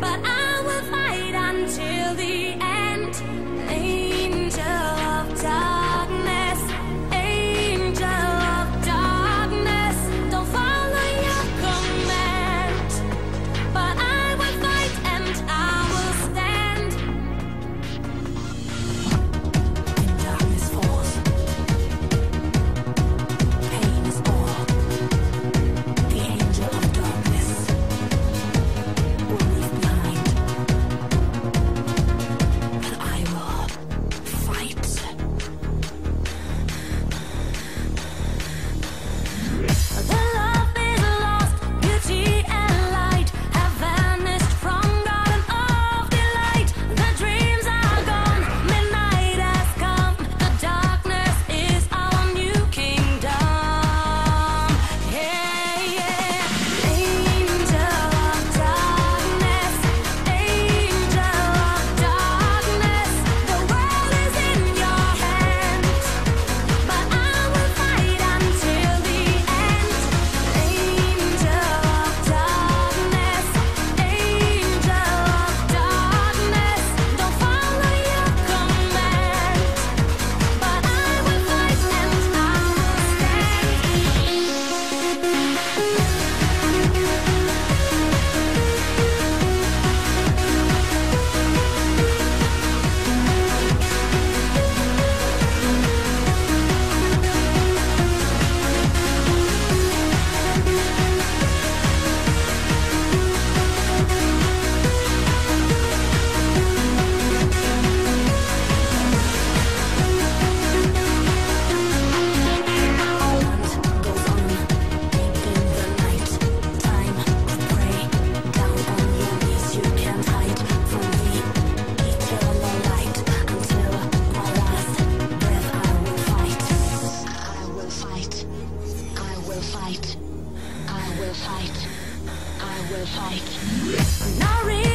but I will fight until the end. will fight.